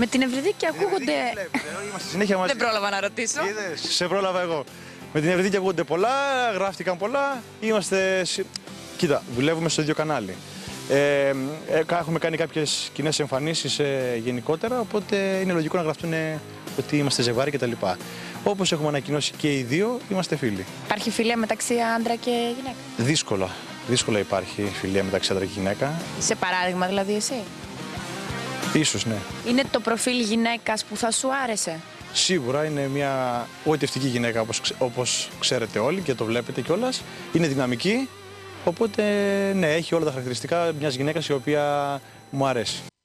Με την Ευρυδίκη ακούγονται. Είμαστε συνέχεια μαζί. Δεν πρόλαβα να ρωτήσω. Είδες, σε πρόλαβα εγώ. Με την Ευρυδίκη ακούγονται πολλά, γράφτηκαν πολλά. Είμαστε. συ- Κοίτα, δουλεύουμε στο ίδιο κανάλι. Ε, ε, έχουμε κάνει κάποιες κοινές εμφανίσεις γενικότερα, οπότε είναι λογικό να γραφτούν ε, ότι είμαστε ζευγάρι κτλ. Όπως έχουμε ανακοινώσει και οι δύο, είμαστε φίλοι. Υπάρχει φιλία μεταξύ άντρα και γυναίκα; Δύσκολα. Δύσκολα υπάρχει φιλία μεταξύ άντρα και γυναίκα. Σε παράδειγμα, δηλαδή εσύ; Ίσως ναι. Είναι το προφίλ γυναίκας που θα σου άρεσε; Σίγουρα είναι μια γοητευτική γυναίκα όπως, ξε- όπως ξέρετε όλοι και το βλέπετε κιόλας. Είναι δυναμική, οπότε ναι, έχει όλα τα χαρακτηριστικά μιας γυναίκας η οποία μου αρέσει.